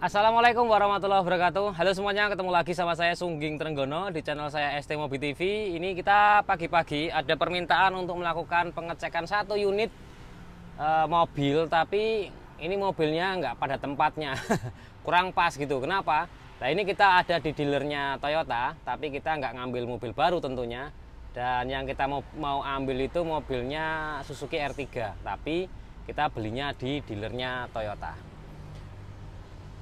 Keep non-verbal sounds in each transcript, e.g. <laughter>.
Assalamualaikum warahmatullahi wabarakatuh. Halo semuanya, ketemu lagi sama saya Sungging Trenggono di channel saya ST Mobi TV Ini kita pagi-pagi ada permintaan untuk melakukan pengecekan satu unit e, mobil Tapi ini mobilnya nggak pada tempatnya. <laughs> Kurang pas gitu, kenapa? Nah ini kita ada di dealernya Toyota Tapi kita nggak ngambil mobil baru tentunya. Dan yang kita mau, mau ambil itu mobilnya Suzuki R3 Tapi kita belinya di dealernya Toyota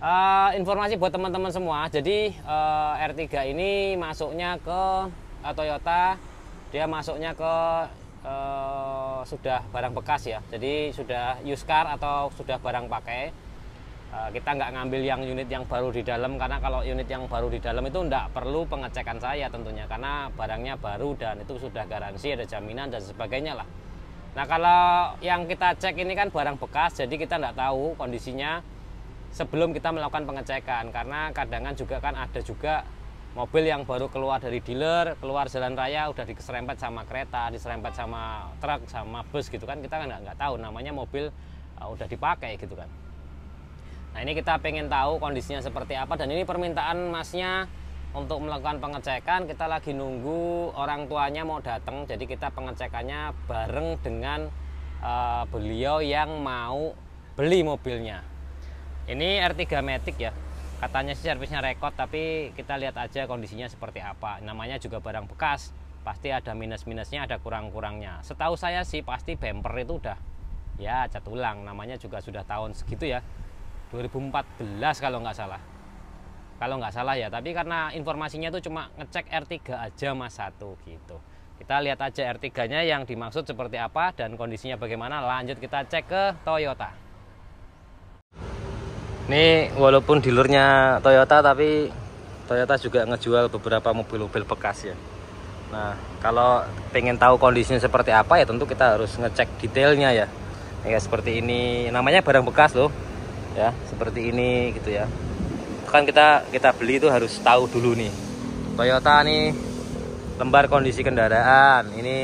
uh, informasi buat teman-teman semua. Jadi uh, eh, R3 ini masuknya ke uh, Toyota. Dia masuknya ke uh, sudah barang bekas ya. Jadi sudah used car atau sudah barang pakai. Uh, kita nggak ngambil yang unit yang baru di dalam karena kalau unit yang baru di dalam itu nggak perlu pengecekan saya tentunya karena barangnya baru dan itu sudah garansi ada jaminan dan sebagainya lah. Nah kalau yang kita cek ini kan barang bekas jadi kita nggak tahu kondisinya sebelum kita melakukan pengecekan. Karena kadang juga kan ada juga mobil yang baru keluar dari dealer keluar jalan raya udah diserempet sama kereta diserempet sama truk sama bus gitu kan. Kita kan nggak tahu namanya mobil uh, udah dipakai gitu kan. Nah ini kita pengen tahu kondisinya seperti apa. Dan ini permintaan masnya untuk melakukan pengecekan. Kita lagi nunggu orang tuanya mau datang jadi kita pengecekannya bareng dengan uh, beliau yang mau beli mobilnya ini R3 Matic ya. Katanya sih servisnya rekod tapi kita lihat aja kondisinya seperti apa. Namanya juga barang bekas. Pasti ada minus-minusnya ada kurang-kurangnya. Setahu saya sih pasti bumper itu udah ya cat ulang namanya juga sudah tahun segitu ya. 2014 kalau nggak salah. Kalau nggak salah ya tapi karena informasinya itu cuma ngecek R3 aja mas satu gitu. Kita lihat aja R3 nya yang dimaksud seperti apa dan kondisinya bagaimana. Lanjut kita cek ke Toyota ini walaupun dealernya Toyota tapi Toyota juga ngejual beberapa mobil-mobil bekas ya. Nah kalau pengen tahu kondisinya seperti apa ya tentu kita harus ngecek detailnya ya. Ya seperti ini. Namanya barang bekas loh. Ya seperti ini gitu ya. Kan kita kita beli itu harus tahu dulu nih. Toyota nih lembar kondisi kendaraan. Ini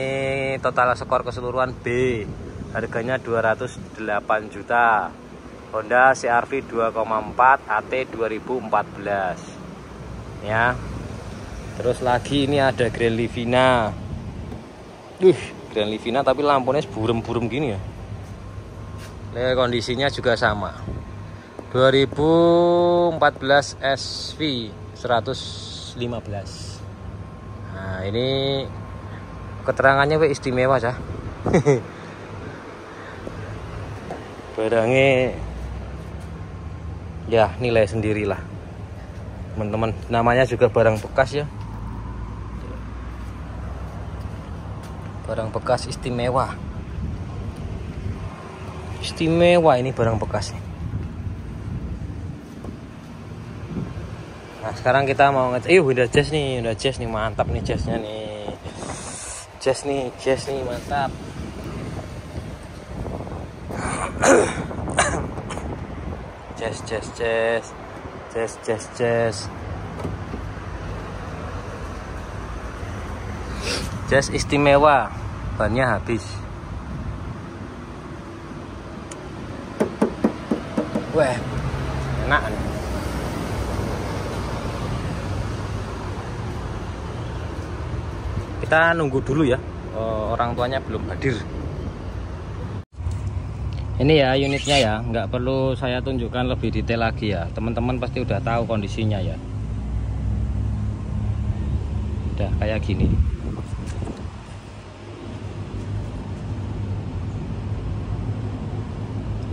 total skor keseluruhan B. Harganya 208 juta Honda CRV 2,4 AT 2014 ya. Terus lagi ini ada Grand Livina. Uh Grand Livina tapi lampunya burem-burem gini ya. Lihat kondisinya juga sama. 2014 SV 115 nah ini keterangannya istimewa ya <laughs> barangnya ya nilai sendirilah. Teman-teman namanya juga barang bekas ya. Barang bekas istimewa. Istimewa ini barang bekas nah sekarang kita mau ngecek ih udah jazz nih udah jazz nih mantap nih jazznya nih. Jazz nih jazz nih mantap Jazz, jazz, jazz. Jazz, jazz, jazz. Jazz istimewa. Bannya habis. Wah, enak nih. Kita nunggu dulu ya. Oh, orang tuanya belum hadir ini ya unitnya ya. Nggak perlu saya tunjukkan lebih detail lagi ya. Teman-teman pasti udah tahu kondisinya ya. Udah kayak gini.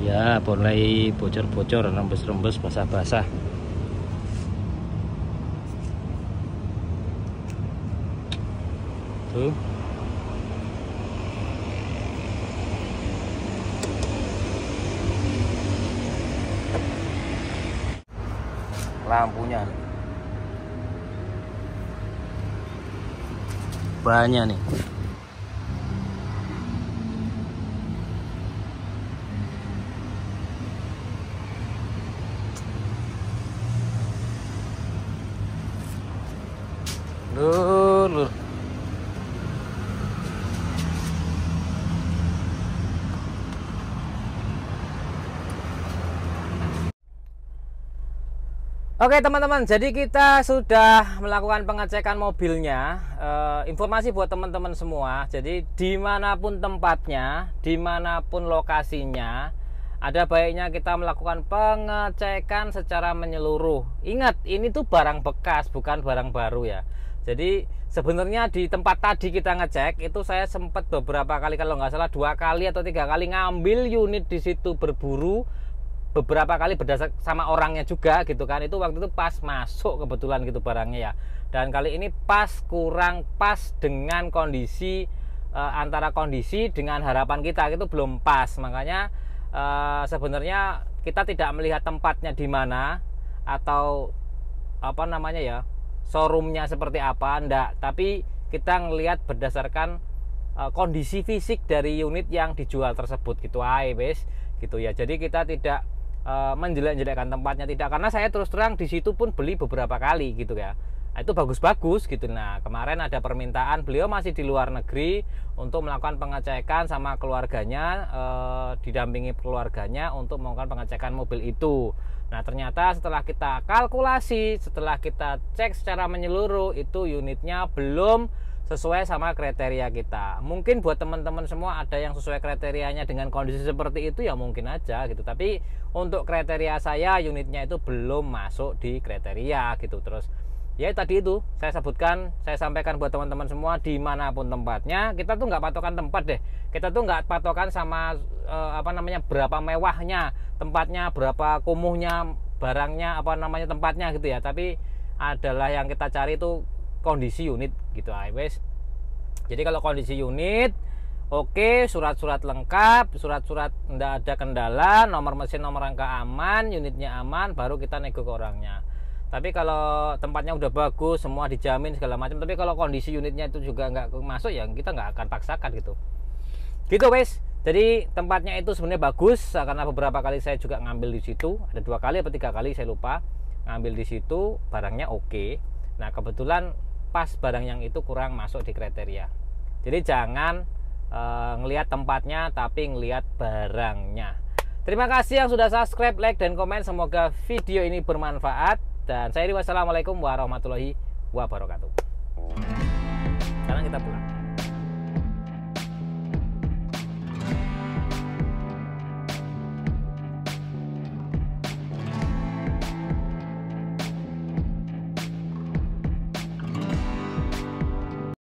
Ya mulai bocor-bocor rembes-rembes basah-basah. Tuh lampunya. Banyak nih Oke teman-teman, jadi kita sudah melakukan pengecekan mobilnya. E, informasi buat teman-teman semua. Jadi di mana pun tempatnya, di mana pun lokasinya, ada baiknya kita melakukan pengecekan secara menyeluruh. Ingat, ini tuh barang bekas, bukan barang baru ya. Jadi sebenarnya di tempat tadi kita ngecek itu saya sempat beberapa kali kalau nggak salah dua kali atau tiga kali ngambil unit di situ berburu beberapa kali berdasar sama orangnya juga gitu kan. Itu waktu itu pas masuk kebetulan gitu barangnya ya. Dan kali ini pas kurang pas dengan kondisi e, antara kondisi dengan harapan kita itu belum pas. Makanya e, sebenarnya kita tidak melihat tempatnya di mana atau apa namanya ya showroomnya seperti apa ndak. Tapi kita ngelihat berdasarkan e, kondisi fisik dari unit yang dijual tersebut gitu. Ay bes gitu ya. Jadi kita tidak uh, menjelek-jelekkan tempatnya tidak. Karena saya terus terang di situ pun beli beberapa kali gitu ya. Nah, itu bagus-bagus gitu. Nah kemarin ada permintaan beliau masih di luar negeri untuk melakukan pengecekan sama keluarganya eh, didampingi keluarganya untuk melakukan pengecekan mobil itu. Nah ternyata setelah kita kalkulasi setelah kita cek secara menyeluruh itu unitnya belum sesuai sama kriteria kita. Mungkin buat teman-teman semua ada yang sesuai kriterianya dengan kondisi seperti itu ya mungkin aja gitu. Tapi untuk kriteria saya unitnya itu belum masuk di kriteria gitu. Terus ya tadi itu saya sebutkan, saya sampaikan buat teman-teman semua di mana pun tempatnya kita tuh nggak patokan tempat deh. Kita tuh nggak patokan sama eh, apa namanya berapa mewahnya tempatnya, berapa kumuhnya barangnya, apa namanya tempatnya gitu ya. Tapi adalah yang kita cari itu kondisi unit gitu wes. Jadi kalau kondisi unit oke surat-surat lengkap surat-surat tidak ada kendala nomor mesin nomor rangka aman unitnya aman baru kita nego ke orangnya. Tapi kalau tempatnya udah bagus semua dijamin segala macam tapi kalau kondisi unitnya itu juga nggak masuk ya kita nggak akan paksakan gitu. Gitu wes. Jadi tempatnya itu sebenarnya bagus karena beberapa kali saya juga ngambil di situ ada dua kali atau tiga kali saya lupa. Ngambil di situ barangnya oke. Nah kebetulan pas barang yang itu kurang masuk di kriteria. Jadi jangan e, ngelihat tempatnya tapi ngelihat barangnya. Terima kasih yang sudah subscribe like dan komen. Semoga video ini bermanfaat. Dan saya wassalamualaikum warahmatullahi wabarakatuh. Sekarang kita pulang